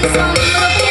I'm so little